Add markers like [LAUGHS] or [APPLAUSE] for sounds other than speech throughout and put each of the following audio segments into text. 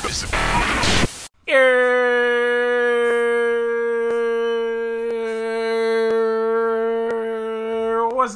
What's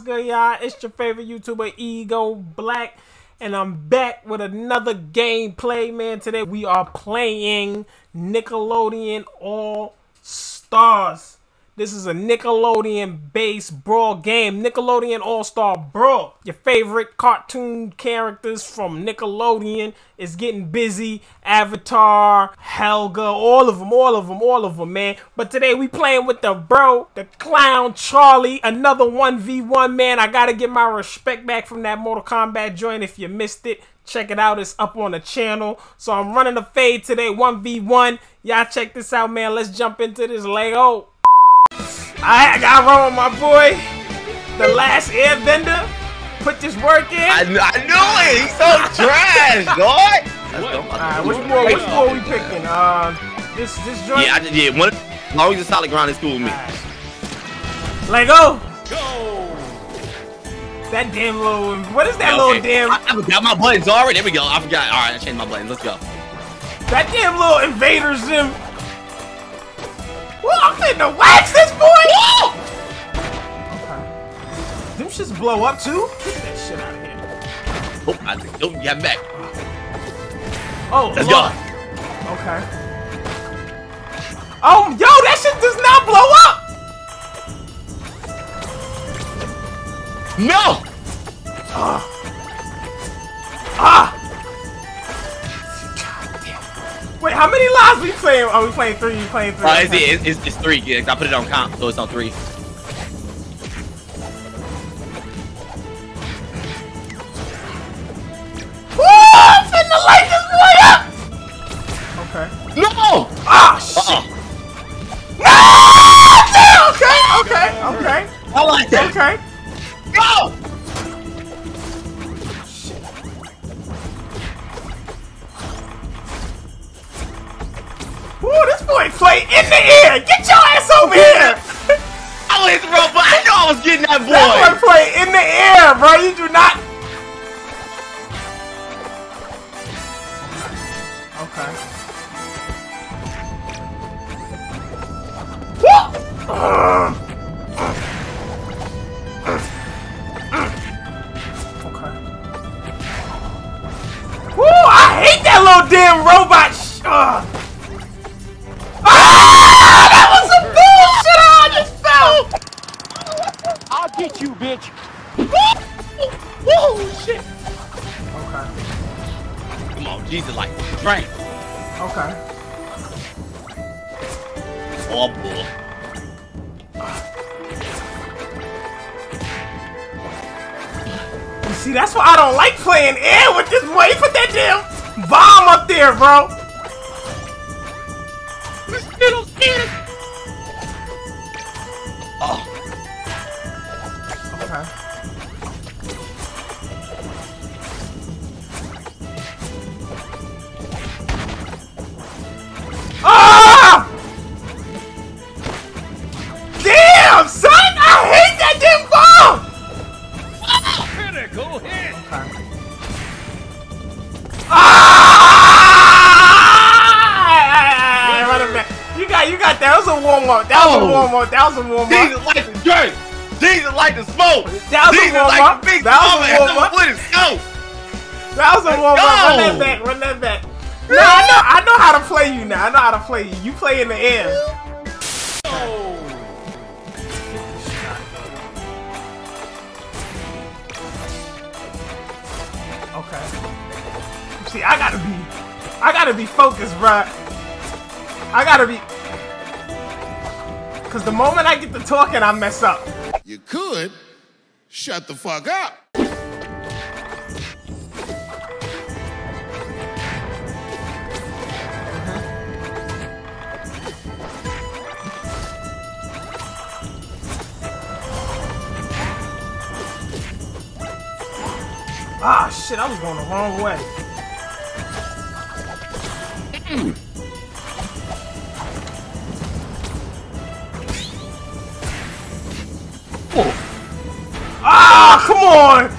good, y'all? It's your favorite YouTuber, Ego Black, and I'm back with another gameplay, man. Today we are playing Nickelodeon All Stars. This is a Nickelodeon-based brawl game. Nickelodeon All-Star Brawl. Your favorite cartoon characters from Nickelodeon is getting busy. Avatar, Helga, all of them, all of them, all of them, man. But today we playing with the bro, the clown Charlie. Another 1v1, man. I gotta get my respect back from that Mortal Kombat joint. If you missed it, check it out. It's up on the channel. So I'm running a fade today, 1v1. Y'all check this out, man. Let's jump into this Lego. I, got roll with my boy, the last airbender. Put this work in. I, I knew it. He's so [LAUGHS] trash, dog. Alright, which more? Which more we picking? Um, this this joint. Yeah, I, just, yeah. One, as long as it's solid ground, it's cool with me. Right. Lego. Go. That damn little. What is that okay. little damn? I, I forgot my buttons already. There we go. I forgot. All right, I changed my buttons. Let's go. That damn little Invader Zim. Well, I'm finna wax this boy! Okay. Them shits blow up too? Get that shit out of here. Oh, I think, oh, yeah, back. Oh, Let's go. Okay. Oh, yo, that shit does not blow up! No! Ah. How many lives we playing? Are we playing three? You playing three? Uh, it's, it's, it's, it's three. Yeah, I put it on comp, so it's on three. Woo! I'm light this boy up! Okay. No! Ah, shit! Uh -uh. No! Okay, okay, okay. I like that. Okay. [LAUGHS] Go! Boy play in the air! Get your ass over here! [LAUGHS] I was bro, but I know I was getting that boy! That boy play in the air, bro! You do not... Okay. Get you, bitch! Whoa, shit! Okay. Come on, Jesus, like, drink. Okay. Oh, boy. You see, that's why I don't like playing air with this boy. He put that damn bomb up there, bro. This little kid. Oh. Okay. Ah! Damn, son! I hate that damn bomb! Critical hit! Okay. Ah! Running back. You got, you got that. That was a warm up. That was Oh. a warm up. That was a warm up. Jesus like the drink. Jesus like the smoke. That was a Jesus warm like up. the big That was a warm up. Go. That was a warm up. Run that back. Run that back. No, I know. I know how to play you now. I know how to play you. You play in the air. Okay. See, I gotta be, I gotta be focused, bruh. I gotta be, cause the moment I get to talking, I mess up. Shut the fuck up. Ah, shit, I was going the wrong way. On!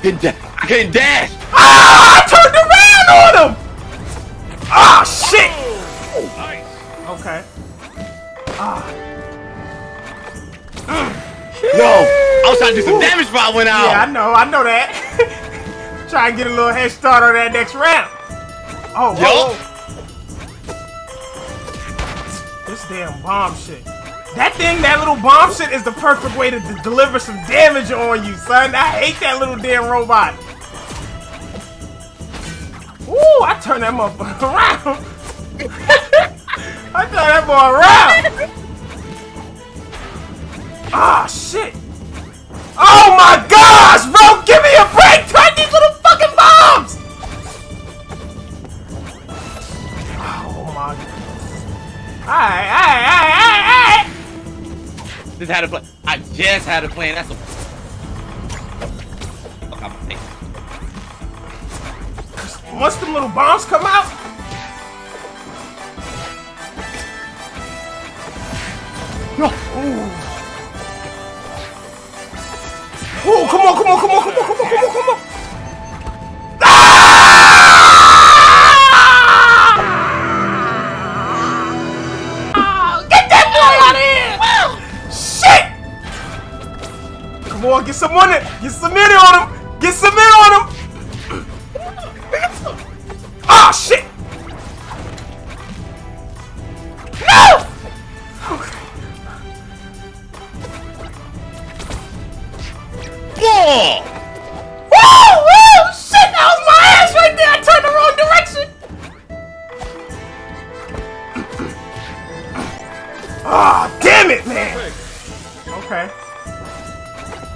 Woo! Couldn't da- I dash. Ah! I turned around on him! Ah, shit! Nice. Okay. Ah. No, I was trying to do some damage before I went out. Yeah, I know, I know that. [LAUGHS] Try and get a little head start on that next round. Oh, whoa, whoa. This damn bomb shit. That thing, that little bomb shit is the perfect way to deliver some damage on you, son. I hate that little damn robot. Ooh, I turned that motherfucker [LAUGHS] around. I turned that boy around. Ah, shit. Oh my had a plan. That's a. Fuck, I'm alright. Once them little bombs come out. No. Ooh. Ooh, come on, come on, come on, come on, come on, come on, come on. On, get some money. Get some money on him. Get some money on him. Ah, shit!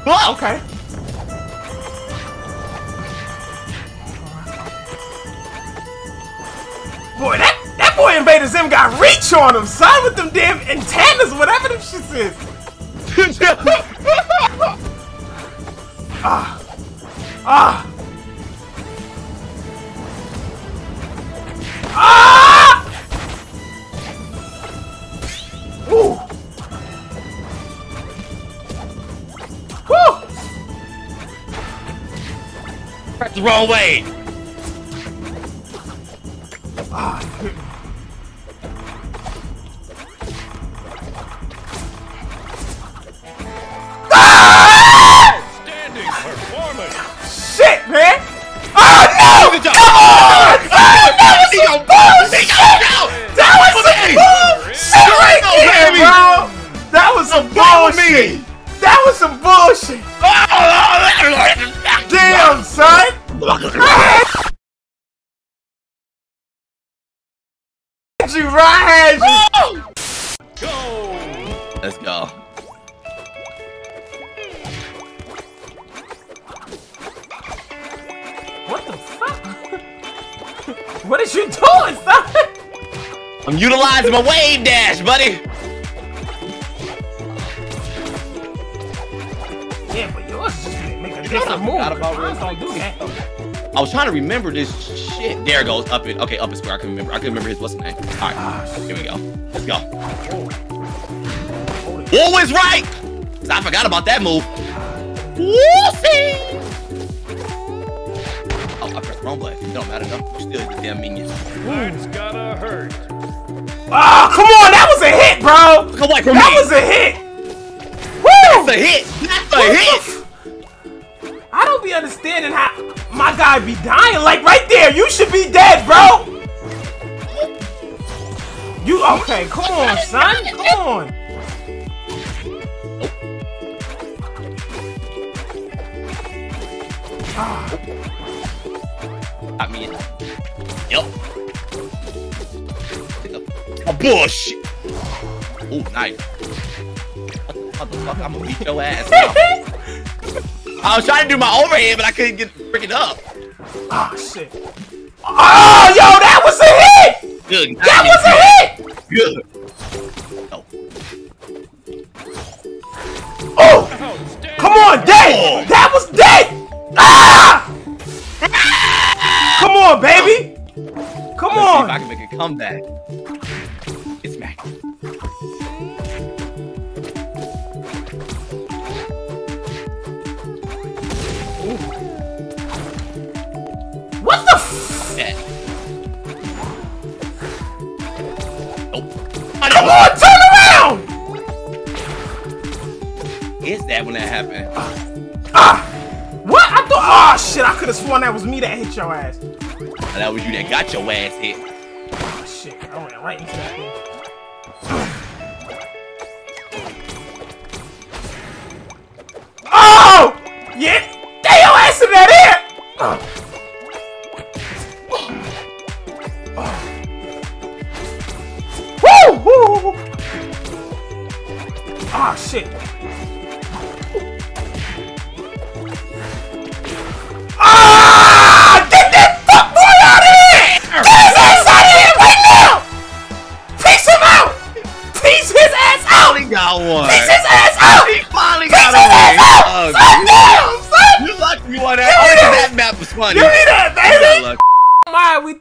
Whoa! okay. Boy, that, that boy Invader Zim got reach on him, son, with them damn antennas, whatever them shits is. Ah! Ah! Woo! Woo! The wrong way. Ah, Outstanding performance. shit, man! Oh no! Good job. Come on! Oh, that was some go- bullshit! he go down. That was some Hey. bullshit right there, bro! That was some bullshit! That was some bullshit! Damn, son! You right. Go. Let's go. What the fuck? what is you doing, son? I'm utilizing my wave dash, buddy. Make a know what I move. forgot about Mine don't do that. I was trying to remember this shit. There it goes. Up it. Okay, up it square. I can remember. I can remember his what's the name. All right, Ah, here we go. Let's go. Hold it. Always right. 'Cause I forgot about that move. Whoopsie. Oh, I pressed the wrong button. It don't matter though. We're still the damn minions. That's gotta hurt. Ah, come on, that was a hit, bro. Look away from That me. was a hit. Woo! That's a hit. That's a What hit. F- I don't be understanding how my guy be dying. Like right there, you should be dead, bro. You okay? Come on, son. Come on. Ah, I mean, yep. A bullshit. Oh, nice. What the, what the fuck? I'm gonna beat your ass [LAUGHS] now. I was trying to do my overhead, but I couldn't get freaking up. Ah, shit. Oh, yo, that was a hit! Good. That was a hit! Good. Oh. Oh! Come on, Day! That was Day! Ah! Come on, baby! Come Let's see if I can make a comeback. It's back. What the f- Yeah. Nope. Come on, turn around! Is that when that happened? Ah! ah. What? I thought. Oh shit! I could have sworn that was me that hit your ass. That was you that got your ass hit. Oh, shit! I ran right into that thing. Oh! Yeah! Stay your ass in that ear! Oh. Ah, shit.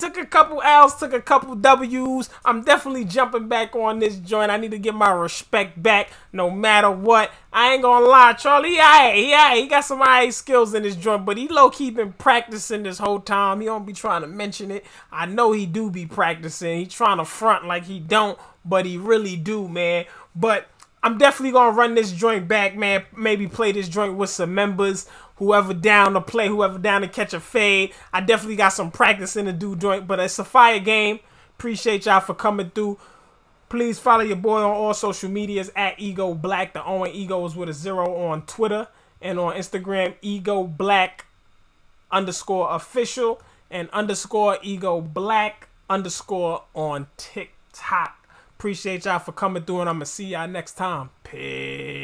Took a couple L's, took a couple W's. I'm definitely jumping back on this joint. I need to get my respect back no matter what. I ain't gonna lie, Charlie. Yeah, yeah, he got some eye skills in this joint, but he low key been practicing this whole time. He don't be trying to mention it. I know he do be practicing. He trying to front like he don't, but he really do, man. But I'm definitely gonna run this joint back, man. Maybe play this joint with some members. Whoever down to play, whoever down to catch a fade. I definitely got some practice in to do joint, but it's a fire game. Appreciate y'all for coming through. Please follow your boy on all social medias at Ego Black. The Owen Ego is with a zero on Twitter and on Instagram, Ego Black underscore official and underscore Ego Black underscore on TikTok. Appreciate y'all for coming through, and I'm gonna see y'all next time. Peace.